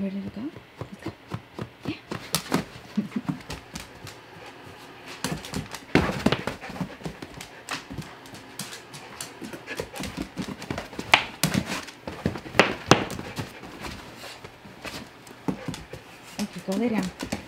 ready to go? Let's go. Yeah. okay, go lay down.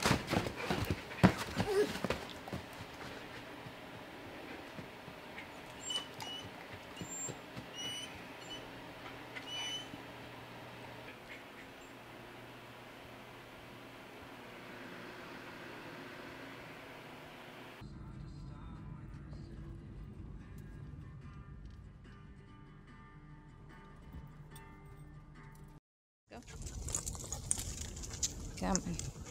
Come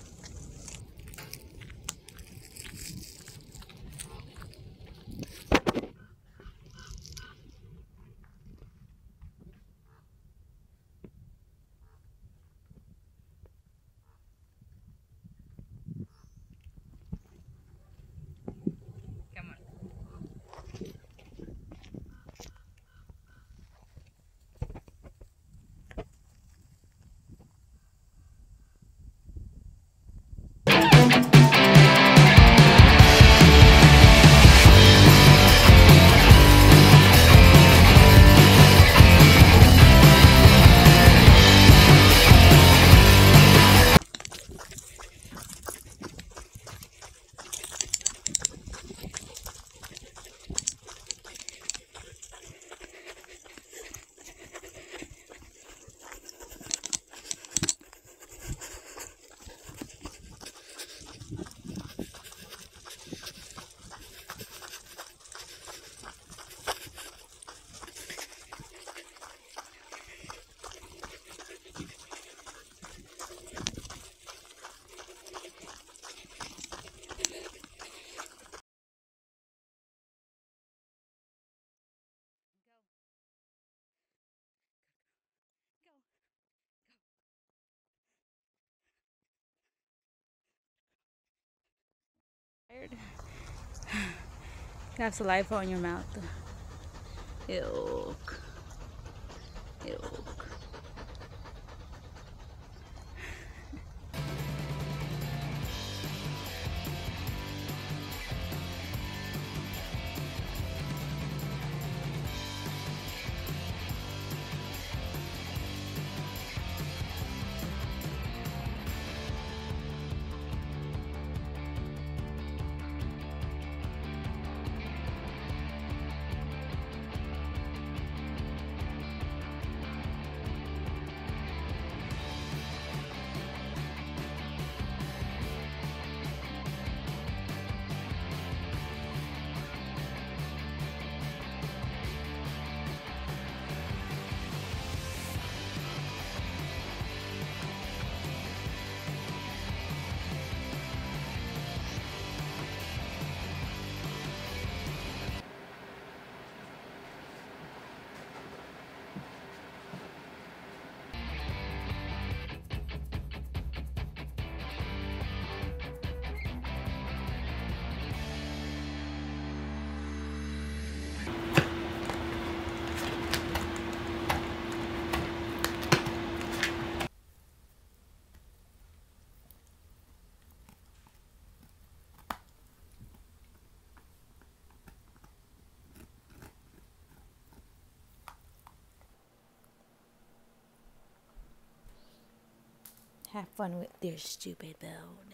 have saliva on your mouth. Ew. Ew. Have fun with your stupid bone.